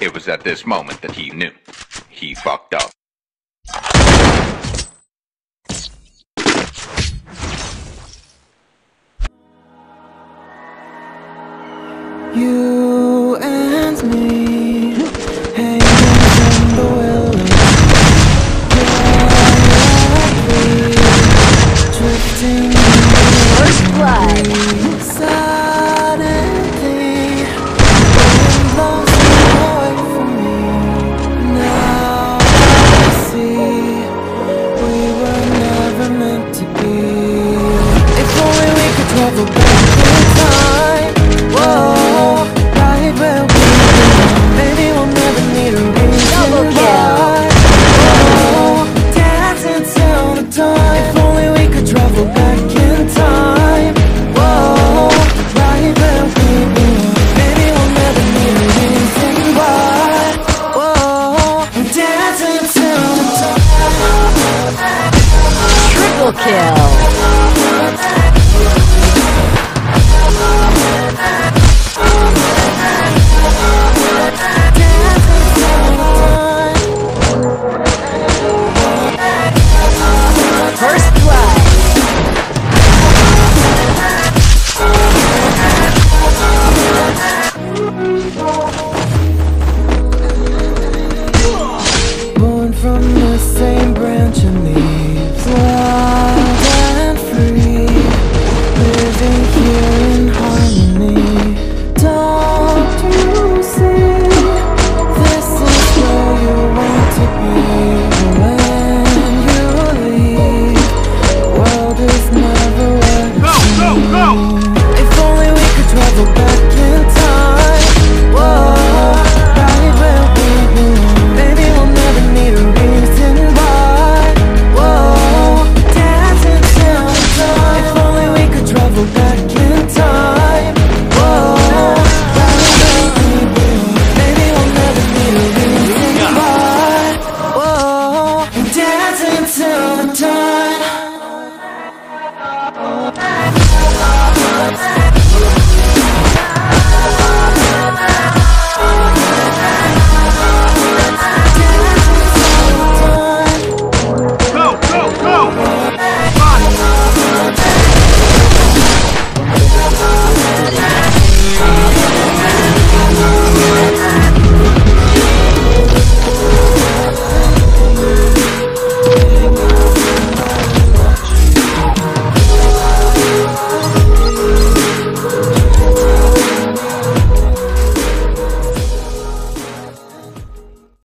It was at this moment that he knew. He fucked up. You and me hanging in the willow, drifting. in the First blood. Chill.